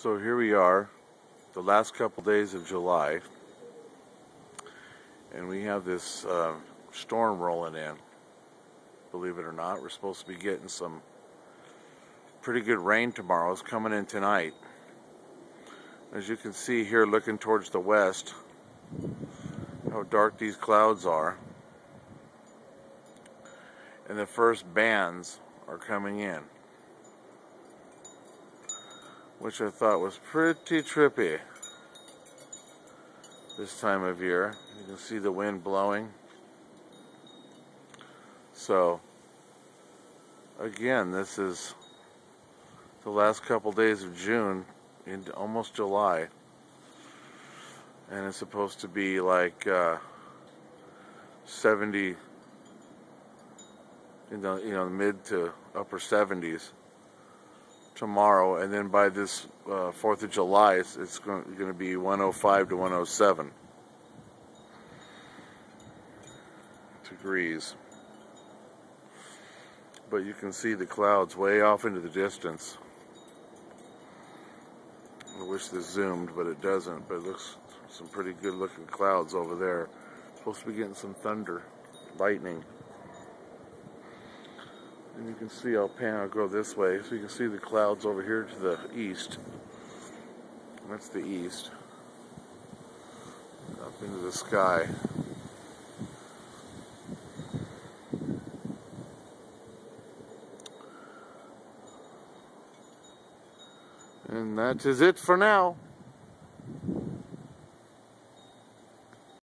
So here we are, the last couple days of July, and we have this uh, storm rolling in. Believe it or not, we're supposed to be getting some pretty good rain tomorrow. It's coming in tonight. As you can see here, looking towards the west, how dark these clouds are. And the first bands are coming in which I thought was pretty trippy this time of year. You can see the wind blowing. So, again, this is the last couple days of June into almost July. And it's supposed to be like uh, 70, you know, you know, mid to upper 70s tomorrow, and then by this uh, 4th of July, it's, it's going, to be 105 to 107 degrees. But you can see the clouds way off into the distance. I wish this zoomed, but it doesn't. But it looks some pretty good looking clouds over there. Supposed to be getting some thunder, lightning. And you can see I'll pan, I'll go this way, so you can see the clouds over here to the east. That's the east. Up into the sky. And that is it for now.